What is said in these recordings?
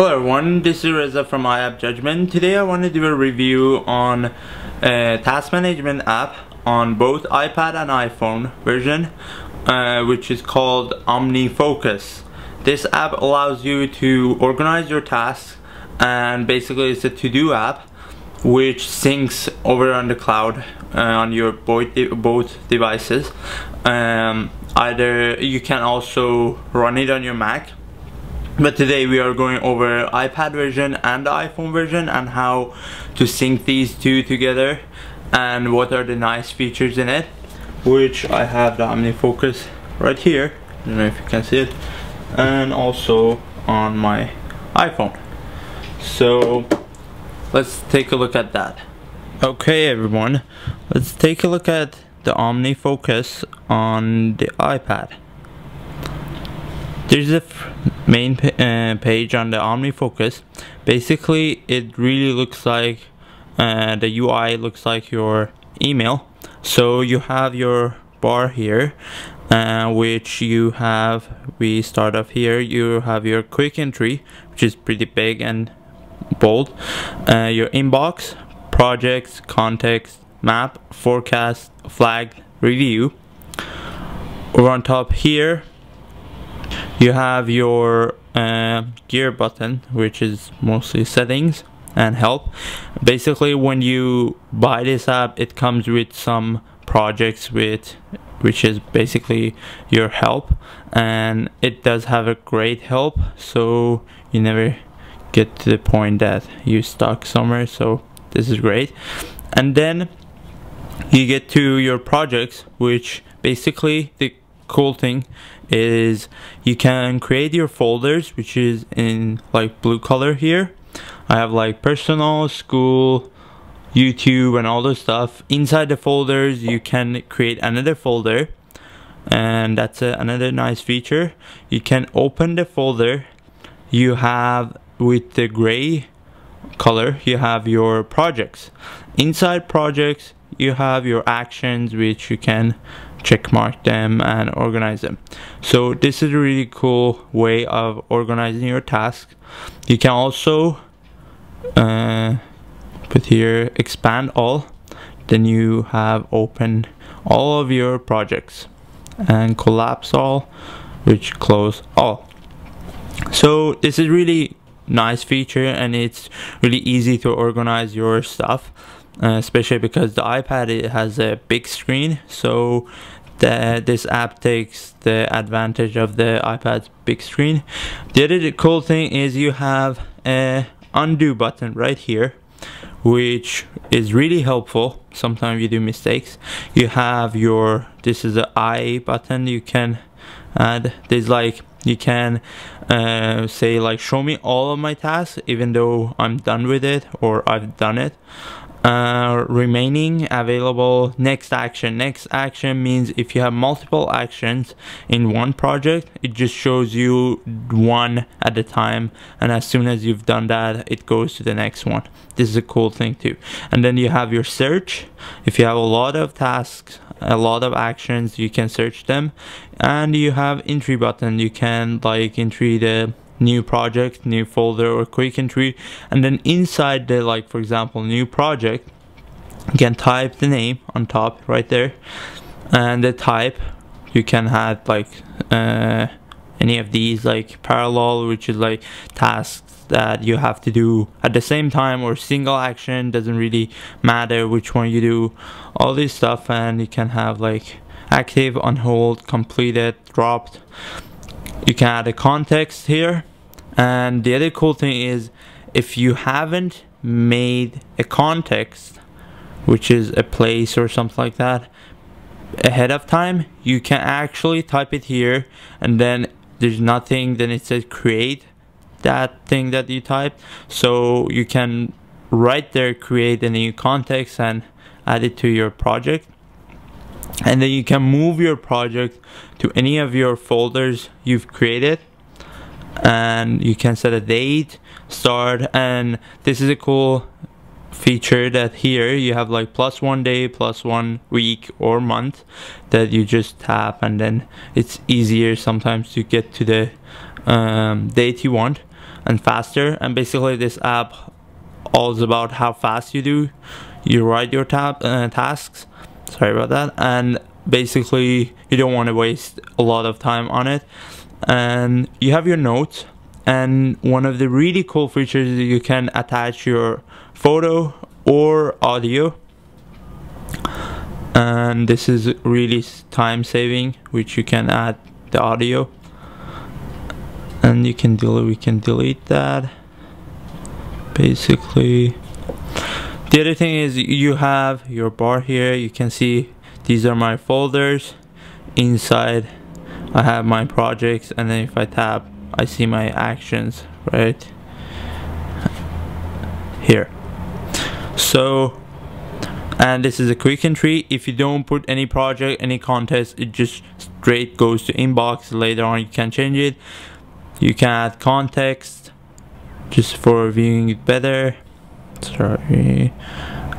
Hello everyone, this is Reza from iApp Judgment. Today I want to do a review on a task management app on both iPad and iPhone version uh, which is called OmniFocus. This app allows you to organize your tasks and basically it's a to-do app which syncs over on the cloud uh, on your both, both devices. Um, either you can also run it on your Mac but today we are going over iPad version and the iPhone version and how to sync these two together and what are the nice features in it which I have the OmniFocus right here. I don't know if you can see it. And also on my iPhone. So let's take a look at that. Okay everyone. Let's take a look at the OmniFocus on the iPad there's a main uh, page on the OmniFocus. Basically, it really looks like uh, the UI looks like your email. So you have your bar here, uh, which you have. We start off here. You have your quick entry, which is pretty big and bold. Uh, your inbox, projects, context, map, forecast, flag, review. Over on top here, you have your uh, gear button which is mostly settings and help. Basically when you buy this app it comes with some projects with which is basically your help. And it does have a great help so you never get to the point that you stuck somewhere so this is great. And then you get to your projects which basically the cool thing is you can create your folders which is in like blue color here. I have like personal school YouTube and all those stuff. Inside the folders you can create another folder and that's a, another nice feature. You can open the folder you have with the gray color you have your projects. Inside projects you have your actions which you can check mark them and organize them. So this is a really cool way of organizing your tasks you can also uh, put here expand all. Then you have open all of your projects and collapse all which close all. So this is really nice feature and it's really easy to organize your stuff uh, especially because the iPad it has a big screen so the, this app takes the advantage of the iPad's big screen. The other cool thing is you have a undo button right here which is really helpful. Sometimes you do mistakes. You have your this is the I button. You can add there's like you can uh, say like show me all of my tasks even though I'm done with it or I've done it uh, remaining available next action. Next action means if you have multiple actions in one project it just shows you one at a time and as soon as you've done that it goes to the next one. This is a cool thing too. And then you have your search. If you have a lot of tasks a lot of actions you can search them. And you have entry button. You can like entry the new project new folder or quick entry and then inside the like for example new project you can type the name on top right there and the type you can have like uh, any of these like parallel which is like tasks that you have to do at the same time or single action doesn't really matter which one you do all this stuff and you can have like active on hold completed dropped. You can add a context here and the other cool thing is if you haven't made a context which is a place or something like that ahead of time you can actually type it here and then there's nothing then it says create that thing that you typed. So you can right there create a new context and add it to your project. And then you can move your project to any of your folders you've created and you can set a date start and this is a cool feature that here you have like plus one day plus one week or month that you just tap and then it's easier sometimes to get to the um, date you want and faster. And basically this app all is about how fast you do you write your tab uh, tasks. Sorry about that. And basically you don't want to waste a lot of time on it and you have your notes and one of the really cool features is you can attach your photo or audio. And this is really time saving which you can add the audio. And you can delete we can delete that basically. The other thing is you have your bar here. You can see these are my folders inside I have my projects and then if I tap I see my actions right? Here. So and this is a quick entry if you don't put any project any context it just straight goes to inbox. Later on you can change it. You can add context just for viewing it better. Sorry.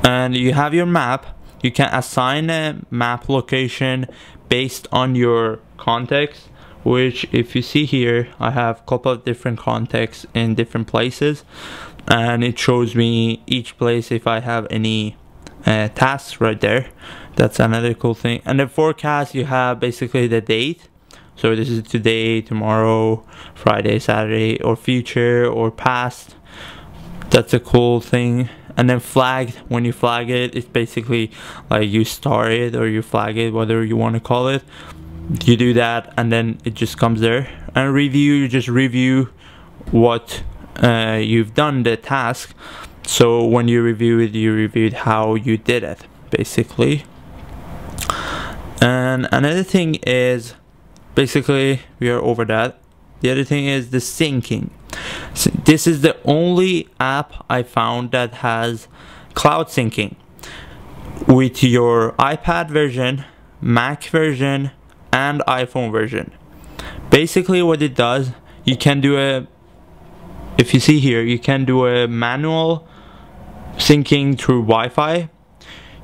And you have your map. You can assign a map location based on your context which if you see here I have a couple of different contexts in different places and it shows me each place if I have any uh, tasks right there. That's another cool thing. And the forecast you have basically the date. So this is today tomorrow Friday Saturday or future or past. That's a cool thing and then flagged when you flag it it's basically like you star it or you flag it whatever you want to call it. You do that and then it just comes there. And review you just review what uh, you've done the task. So when you review it you reviewed how you did it basically. And another thing is basically we are over that. The other thing is the syncing this is the only app I found that has cloud syncing with your iPad version, Mac version, and iPhone version. Basically what it does, you can do a, if you see here, you can do a manual syncing through Wi-Fi.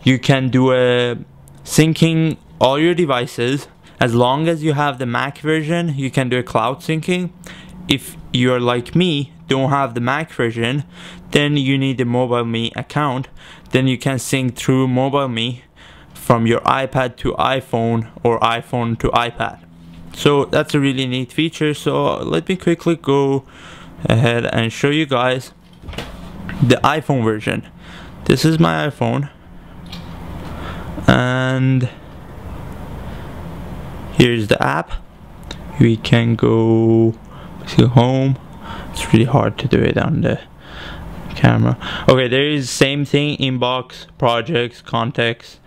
You can do a syncing all your devices. As long as you have the Mac version, you can do a cloud syncing if you're like me don't have the Mac version then you need the MobileMe account. Then you can sync through MobileMe from your iPad to iPhone or iPhone to iPad. So that's a really neat feature. So let me quickly go ahead and show you guys the iPhone version. This is my iPhone. And here's the app. We can go to home. It's really hard to do it on the camera. Okay there is same thing inbox projects contexts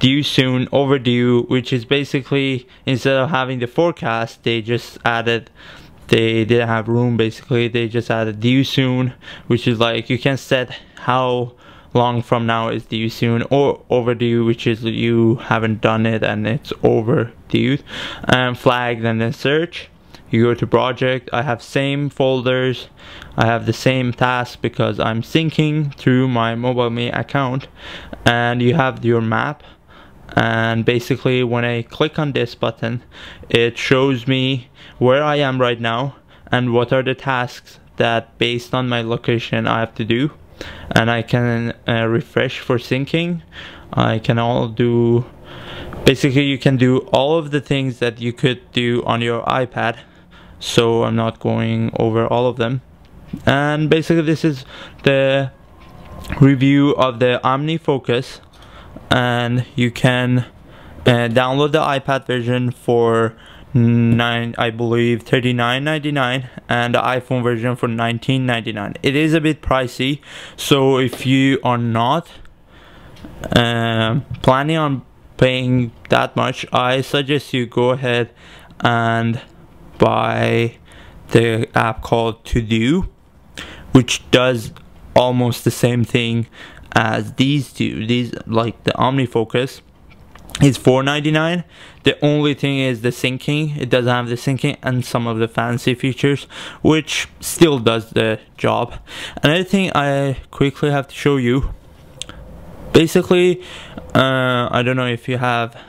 due soon overdue which is basically instead of having the forecast they just added they didn't have room basically. They just added due soon which is like you can set how long from now is due soon or overdue which is you haven't done it and it's overdue. And flagged and then search you go to project I have same folders I have the same task because I'm syncing through my MobileMe account and you have your map. And basically when I click on this button it shows me where I am right now and what are the tasks that based on my location I have to do. And I can uh, refresh for syncing. I can all do basically you can do all of the things that you could do on your iPad so I'm not going over all of them. And basically this is the review of the OmniFocus. And you can uh, download the iPad version for nine I believe 39.99 and the iPhone version for 19.99 it is a bit pricey. So if you are not uh, planning on paying that much I suggest you go ahead and by the app called Todo, which does almost the same thing as these two. These like the OmniFocus is $4.99. The only thing is the syncing. It doesn't have the syncing and some of the fancy features, which still does the job. Another thing I quickly have to show you. Basically, uh, I don't know if you have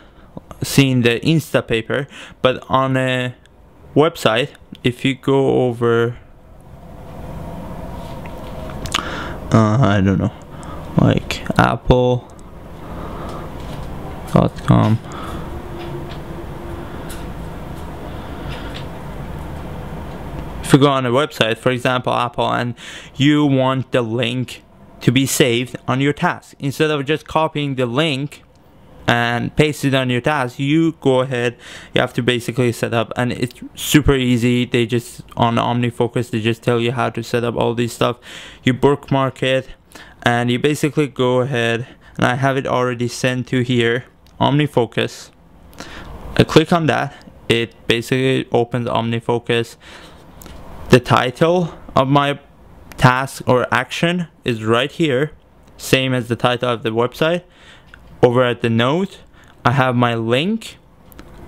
seen the Instapaper, but on a website if you go over uh, I don't know like apple.com if you go on a website for example apple and you want the link to be saved on your task instead of just copying the link and paste it on your task you go ahead you have to basically set up and it's super easy. They just on omnifocus they just tell you how to set up all these stuff. You bookmark it and you basically go ahead and I have it already sent to here OmniFocus. I click on that it basically opens OmniFocus. The title of my task or action is right here same as the title of the website over at the note I have my link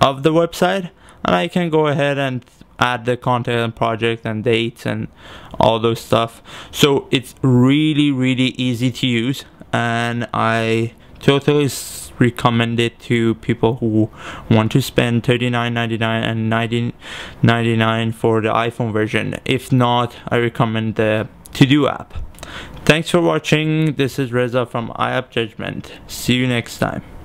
of the website and I can go ahead and add the content and project and dates and all those stuff. So it's really really easy to use and I totally recommend it to people who want to spend $39.99 and $19.99 for the iPhone version. If not I recommend the to-do app thanks for watching. This is Reza from iApp Judgment. See you next time